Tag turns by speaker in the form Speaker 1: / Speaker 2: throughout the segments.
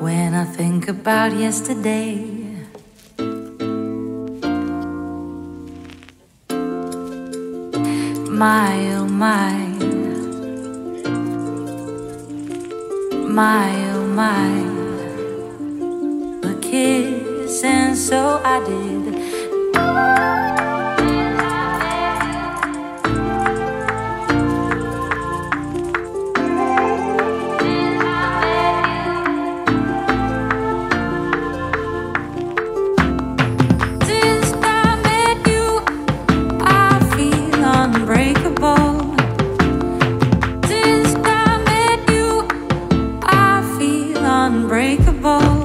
Speaker 1: when I think about yesterday. My oh my, my oh my, a kiss, and so I did. Unbreakable.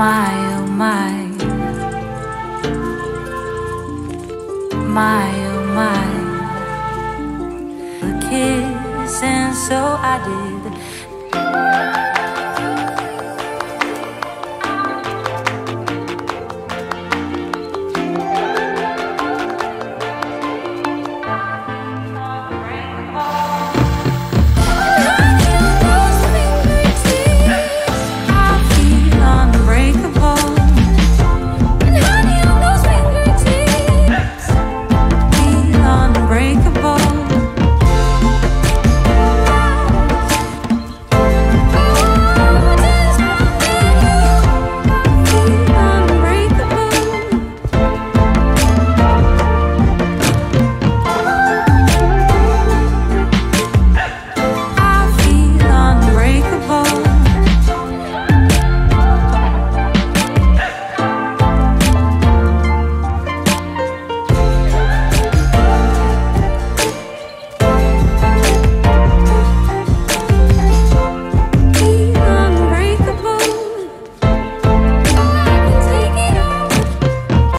Speaker 1: my, oh my. My, oh my. A kiss, and so I did.